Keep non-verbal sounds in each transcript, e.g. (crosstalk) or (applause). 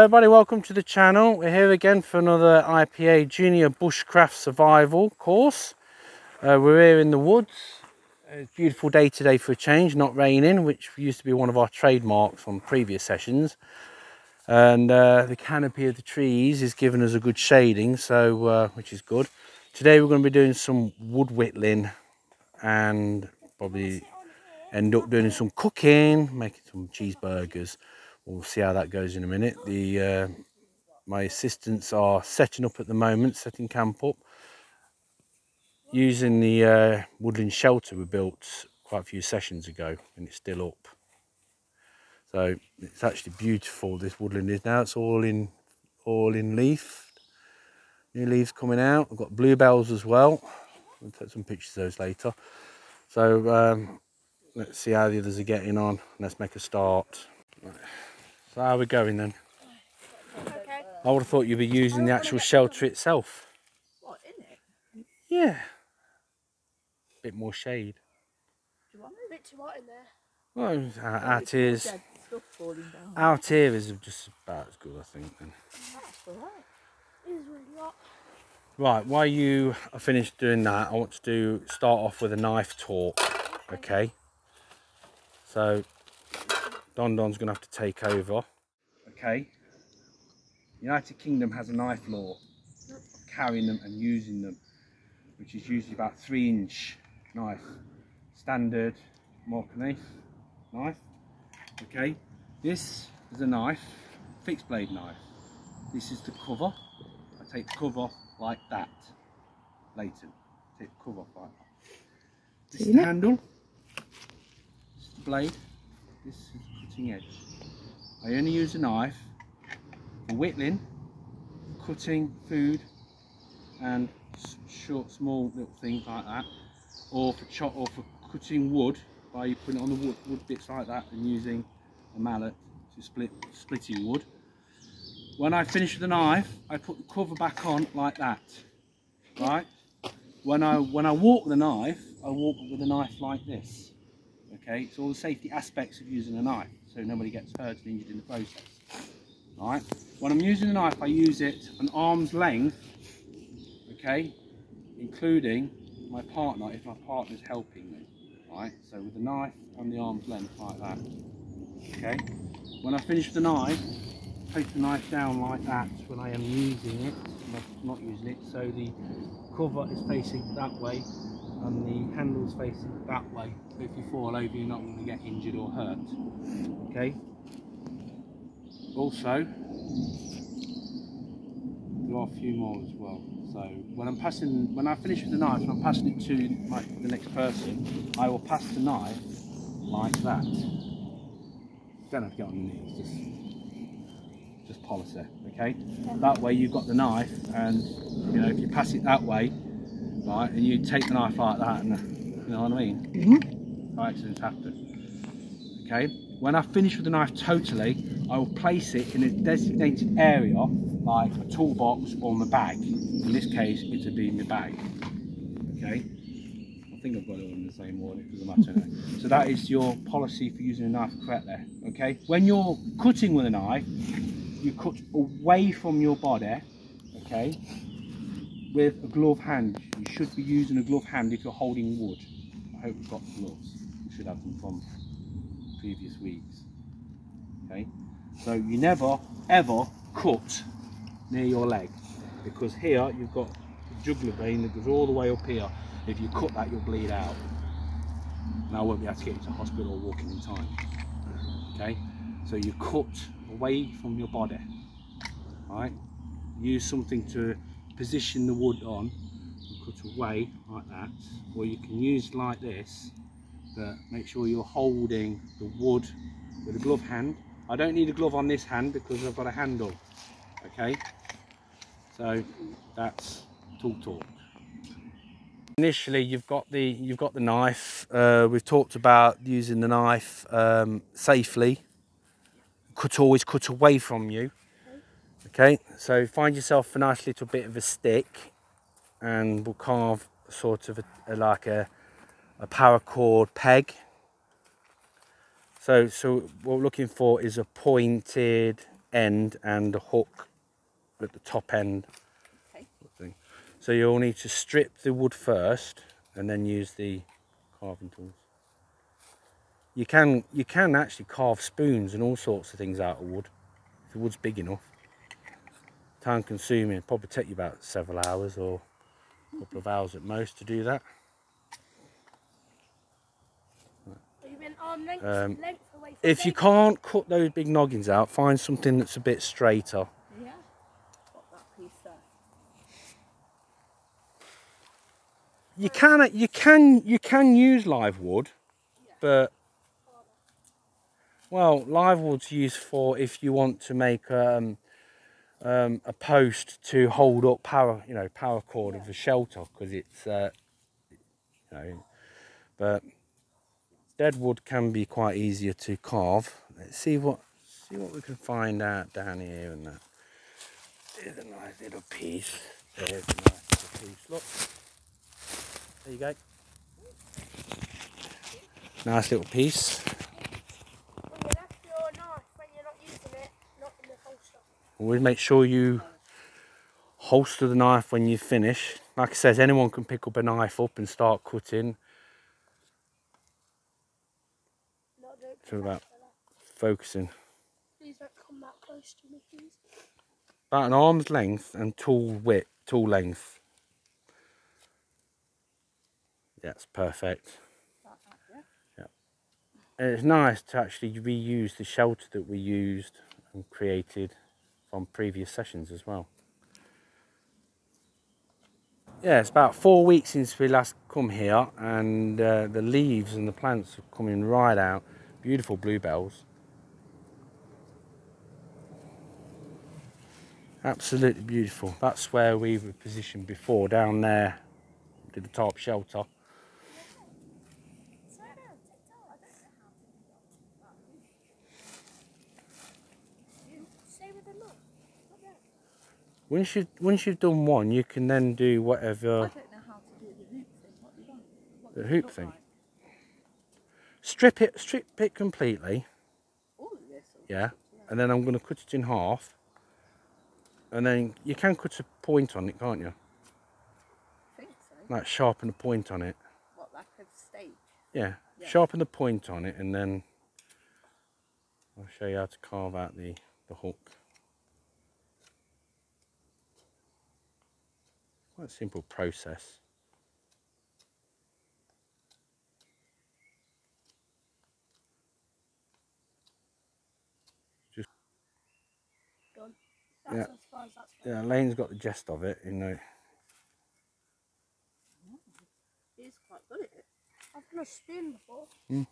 Hello everybody, welcome to the channel. We're here again for another IPA Junior Bushcraft Survival course. Uh, we're here in the woods. It's a beautiful day today for a change, not raining, which used to be one of our trademarks on previous sessions. And uh, the canopy of the trees is giving us a good shading, so uh, which is good. Today we're going to be doing some wood whittling and probably end up doing some cooking, making some cheeseburgers. We'll see how that goes in a minute. The uh, My assistants are setting up at the moment, setting camp up. Using the uh, woodland shelter we built quite a few sessions ago and it's still up. So it's actually beautiful this woodland is now. It's all in all in leaf. New leaves coming out. I've got bluebells as well. I'll take some pictures of those later. So um, let's see how the others are getting on. Let's make a start. Right. So how are we going then? Okay. I would have thought you'd be using the actual shelter itself. What, in it? Yeah. A bit more shade. Do you want a bit too hot in there? Well, out here is Dead stuff falling down. out here is just about as good, I think. Then. That's alright. It is really hot. Right, while you are finished doing that, I want to do start off with a knife talk. Okay. So Don Don's gonna have to take over. Okay. United Kingdom has a knife law of carrying them and using them, which is usually about three inch knife. Standard mark knife. Knife. Okay. This is a knife, fixed blade knife. This is the cover. I take the cover off like that. Leighton. Take the cover off like that. This is the handle. This is the blade. Cutting edge. I only use a knife for whittling, cutting food, and short, small little things like that, or for chop or for cutting wood by putting it on the wood, wood bits like that and using a mallet to split splitting wood. When I finish the knife, I put the cover back on like that, right? When I when I walk the knife, I walk with the knife like this. Okay, it's all the safety aspects of using a knife, so nobody gets hurt and injured in the process. Right? When I'm using the knife, I use it an arm's length. Okay, including my partner if my partner's helping me. Right? So with the knife and the arm's length like that. Okay. When I finish the knife, take the knife down like that when I am using it, I'm not using it, so the cover is facing that way and the handle's facing that way. So if you fall over, you're not going to get injured or hurt. Okay. Also, there are a few more as well. So when I'm passing, when I finish with the knife and I'm passing it to my, the next person, I will pass the knife like that. Don't have to get on your knees, just just polish it, okay? That way you've got the knife, and you know if you pass it that way, right, and you take the knife like that, and you know what I mean. Mm-hmm. Accidents happen. Okay. When I finish with the knife totally, I will place it in a designated area, like a toolbox or my bag. In this case, it would be in the bag. Okay. I think I've got it all in the same order. It doesn't matter. So that is your policy for using a knife correctly. Okay. When you're cutting with a knife, you cut away from your body. Okay. With a glove hand. You should be using a glove hand if you're holding wood. I hope you've got gloves. You should have them from previous weeks. Okay. So you never ever cut near your leg because here you've got the jugular vein that goes all the way up here. If you cut that, you'll bleed out. And I won't be able to get you to hospital walking in time. Okay, so you cut away from your body. Right, use something to position the wood on. and Cut away like that, or you can use like this. But make sure you're holding the wood with a glove hand. I don't need a glove on this hand because I've got a handle. Okay, so that's tool talk. Initially, you've got the you've got the knife. Uh, we've talked about using the knife um, safely. Cut always cut away from you. Okay, so find yourself a nice little bit of a stick, and we'll carve sort of a, a, like a a paracord peg. So so what we're looking for is a pointed end and a hook at the top end. Okay. So you'll need to strip the wood first and then use the carving tools. You can you can actually carve spoons and all sorts of things out of wood if the wood's big enough. Time consuming, probably take you about several hours or a couple of hours at most to do that. Are you been arm length, Um, length If you can't cut those big noggins out, find something that's a bit straighter. Yeah. Got that piece there. You can you can you can use live wood, but well, live wood's used for if you want to make um, um, a post to hold up power, you know, paracord of a shelter because it's, uh, you know, but dead wood can be quite easier to carve. Let's see what see what we can find out down here and that. There's a nice little piece. There's a nice little piece. Look. There you go. Nice little piece. When you left your knife, when you're not using it, not in the holster. Always make sure you holster the knife when you finish. Like I says, anyone can pick up a knife up and start cutting. So do about- Focusing. Please don't come that close to me, please. About an arm's length and tool width, tool length. That's perfect. Yeah. And it's nice to actually reuse the shelter that we used and created from previous sessions as well. Yeah, it's about four weeks since we last come here and uh, the leaves and the plants are coming right out. Beautiful bluebells. Absolutely beautiful. That's where we were positioned before, down there, did the top shelter. Slow down, take time. I don't know how to You stay with the look. Look there. Once you once you've done one, you can then do I whatever don't know how to do the hoop thing. What you want? The hoop thing? like? strip it strip it completely, All this. or yeah, and then I'm going to cut it in half, and then you can cut a point on it, can't you? I think so. Like sharpen a point on it, What, like a stake? yeah. Yeah. Sharpen the point on it, and then I'll show you how to carve out the the hook. Quite a simple process. Just done. Yeah. as far as that's Yeah, Lane's got the gist of it, you know. He's quite good it. I've done a spoon before. Hmm.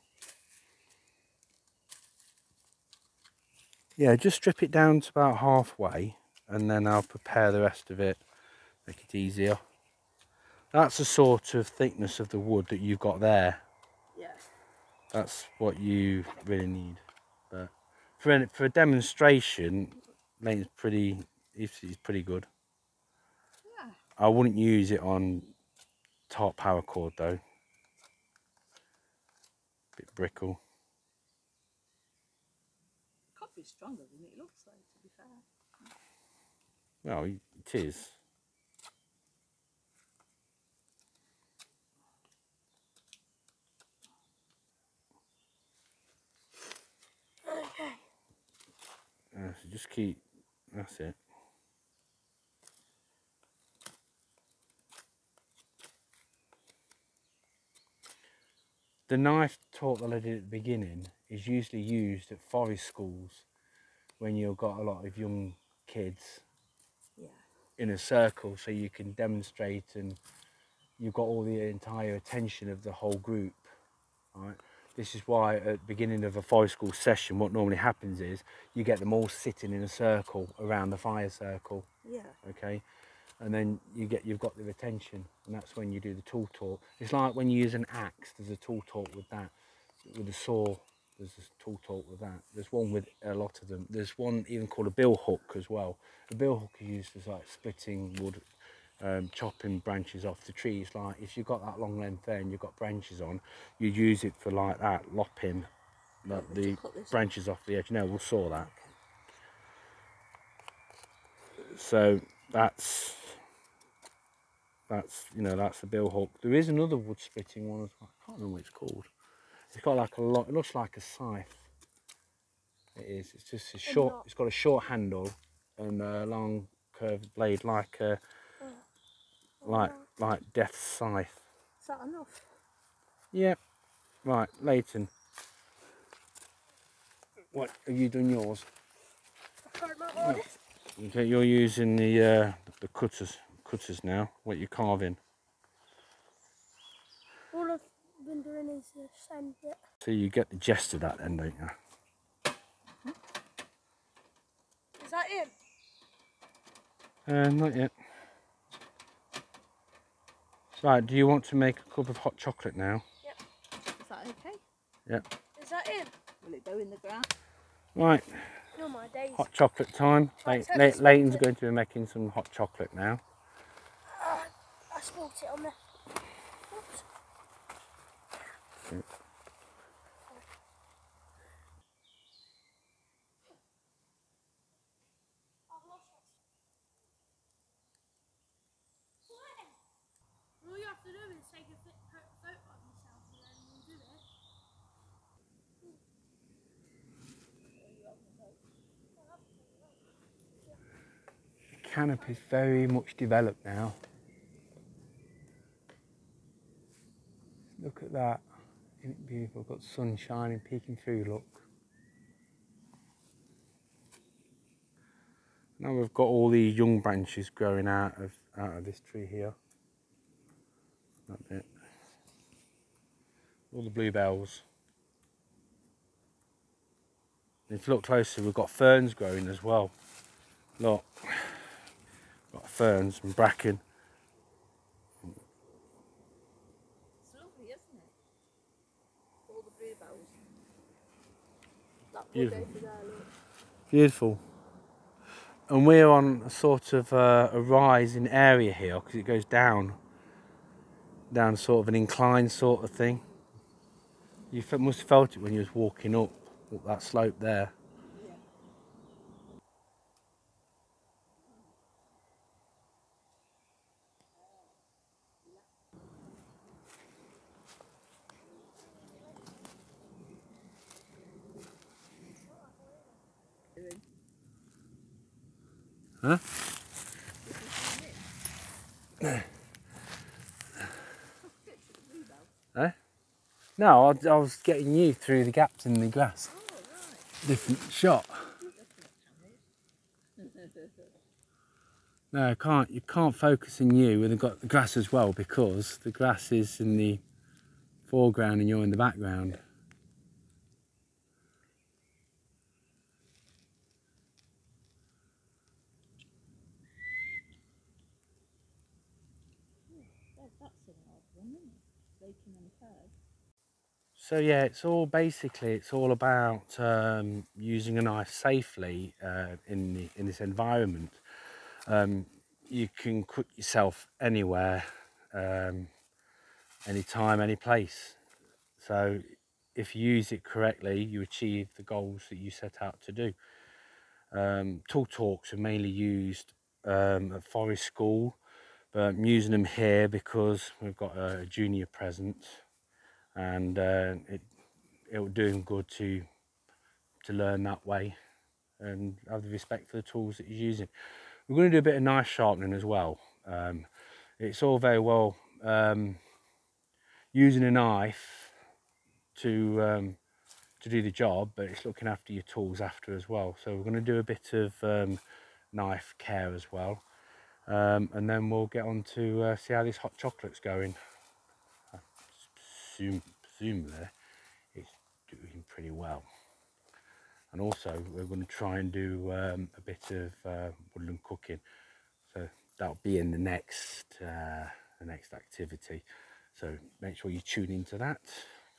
Yeah, just strip it down to about halfway and then I'll prepare the rest of it, make it easier. That's the sort of thickness of the wood that you've got there. Yeah. That's what you really need. But for a, for a demonstration, Lane's pretty, he's pretty good. Yeah. I wouldn't use it on top paracord though. Bit brickle. Could be stronger than it looks like, to be fair. Well, it is. Uh, so just keep, that's it. The knife talk that I did at the beginning is usually used at forest schools when you've got a lot of young kids Yeah. in a circle so you can demonstrate and you've got all the entire attention of the whole group right this is why at the beginning of a fire school session what normally happens is you get them all sitting in a circle around the fire circle Yeah. okay? And then you get you've got their attention and that's when you do the tool talk. It's like when you use an axe there's a tool talk with that with a saw there's a tool talk with that. There's one with a lot of them. There's one even called a bill hook as well. A bill hook is used as like splitting wood um, chopping branches off the trees like if you've got that long length there and you've got branches on you use it for like that lopping like the branches off the edge no we'll saw that so that's that's you know that's the bill hook. There is another wood splitting one as well. I can't remember what it's called. It's got like a lot. It looks like a scythe. It is. It's just a short. It's got a short handle and a long curved blade, like a like like death's scythe. Is that enough? Yep. Right, Leighton. What have you done yours? I can't remember what it is. Okay, you're using the uh, the cutters cutters now. What you're carving. All I've been doing is the same bit. So you get the gist of that then, don't you? Is that him? Uh, not yet. Right, do you want to make a cup of hot chocolate now? Yep. Is that okay? Yep. Is that him? Will it go in the ground? Right, No, my days. hot chocolate time. Right, Le- Le- Leighton's going to be making some hot chocolate now. Ah, I spilled it on there. Oops. All you have to do is take a fit- pho- photo of yourself and then you do it. The canopy's very much developed now. Look at that. Isn't it beautiful? Got sun shining, peeking through, look. Now we've got all the young branches growing out of out of this tree here. That bit. All the bluebells. If you look closer, we've got ferns growing as well. Look, got ferns and bracken. It's lovely, isn't it? All the bluebells. Beautiful. there. Beautiful. And we're on a sort of uh, a in area here because it goes down, down sort of an incline sort of thing. You must have felt it when you was walking up, up that slope there. Huh? Eh? No, I, I was getting you through the gaps in the glass. Oh, right. Different shot. No, I can't. You can't focus on you when they've got the grass as well because the grass is in the foreground and you're in the background. That- That's an odd one, isn't it? Baking on a curve. So yeah, it's all basically it's all about um, using a knife safely uh, in the, in this environment. Um, you can cook yourself anywhere, um, anytime, any place. So if you use it correctly, you achieve the goals that you set out to do. Um, tool talks are mainly used um, at Forest School, but I'm using them here because we've got a junior present and uh, it it will do him good to to learn that way and have the respect for the tools that he's using. We're going to do a bit of knife sharpening as well. Um, it's all very well um, using a knife to um, to do the job, but it's looking after your tools after as well. So we're going to do a bit of um, knife care as well, um, and then we'll get on to uh, see how this hot chocolate's going presume, presumably it's doing pretty well. And also we're going to try and do um, a bit of uh, woodland cooking. So that'll be in the next uh, the next activity. So make sure you tune into that.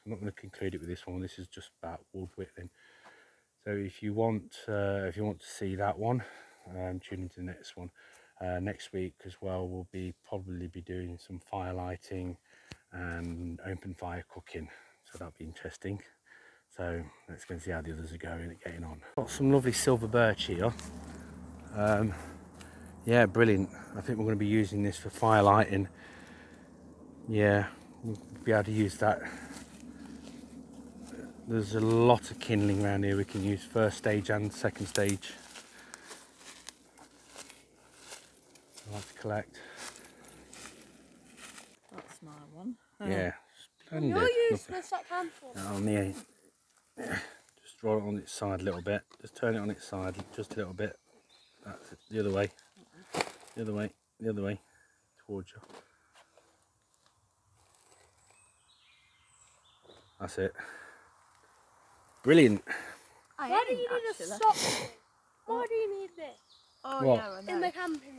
I'm not going to conclude it with this one. This is just about wood whittling. So if you want uh, if you want to see that one, um, tune into the next one. Uh, next week as well, we'll be probably be doing some fire lighting and open fire cooking. So that'll be interesting. So let's go and see how the others are going and getting on. Got some lovely silver birch here. Um, Yeah, brilliant. I think we're going to be using this for fire lighting. Yeah, we'll be able to use that. There's a lot of kindling around here we can use first stage and second stage. I like to collect. That's my one. Yeah, splendid. You're Look useless at handful. at- on the end. Just draw it on its side a little bit. Just turn it on its side just a little bit. That's it. The other way. The other way. The other way. Towards you. That's it. Brilliant. I Why do you need actually. a stop? Why do you need this Oh What? yeah, I know. in the camping area?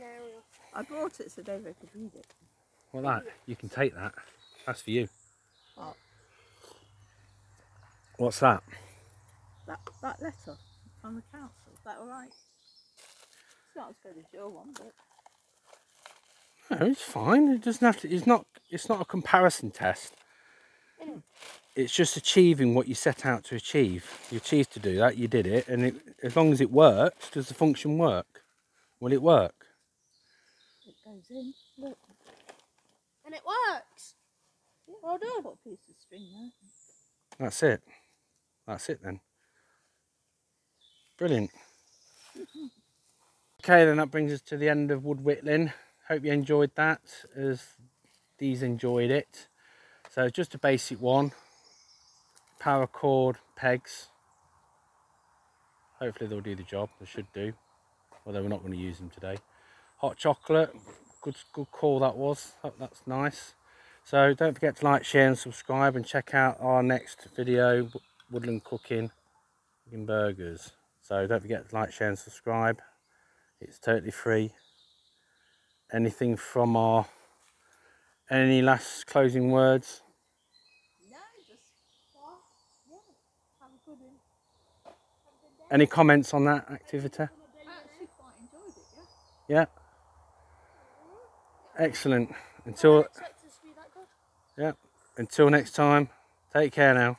I brought it so David could read it. Well, that you can take that. That's for you. What? What's that? That that letter from the council. Is that all right? It's not as good as your one, but No, it's fine. It doesn't have to. It's not. It's not a comparison test. Hmm. It's just achieving what you set out to achieve. You achieved to do that. You did it, and it, as long as it works, does the function work? Will it work? It goes in. Look, And it works. well done. Put a piece of string there. That's it. That's it then. Brilliant. (laughs) Okay, then that brings us to the end of wood whittling. Hope you enjoyed that, as these enjoyed it. So just a basic one. Paracord pegs. Hopefully they'll do the job. They should do. Although we're not going to use them today. Hot chocolate. Good, good call that was. That- That's nice. So don't forget to like, share and subscribe and check out our next video, Woodland Cooking in Burgers. So don't forget to like, share and subscribe. It's totally free. Anything from our, any last closing words? No, just yeah. Have a good one. Any comments on that activity? I actually quite enjoyed it. Yeah. Yeah. Excellent. Until Expect this to be that good. yeah. Until next time. Take care now.